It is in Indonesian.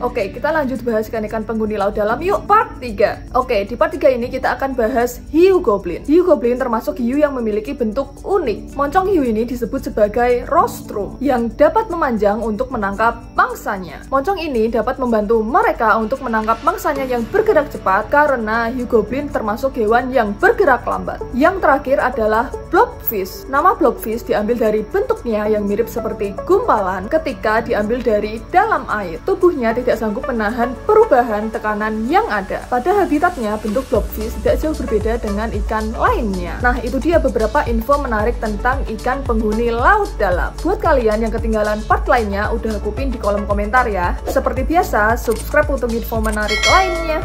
Oke, kita lanjut bahas ikan-ikan penghuni laut dalam yuk part 3. Oke, di part 3 ini kita akan bahas hiu goblin. Hiu goblin termasuk hiu yang memiliki bentuk unik. Moncong hiu ini disebut sebagai rostrum yang dapat memanjang untuk menangkap mangsanya. Moncong ini dapat membantu mereka untuk menangkap mangsanya yang bergerak cepat karena hiu goblin termasuk hewan yang bergerak lambat. Yang terakhir adalah blobfish. Nama blobfish diambil dari bentuknya yang mirip seperti gumpalan ketika diambil dari dalam air. Tubuhnya tidak sanggup menahan perubahan tekanan yang ada. Pada habitatnya, bentuk blobfish tidak jauh berbeda dengan ikan lainnya. Nah, itu dia beberapa info menarik tentang ikan penghuni laut dalam. Buat kalian yang ketinggalan part lainnya, udah aku pin di kolom komentar ya. Seperti biasa, subscribe untuk info menarik lainnya.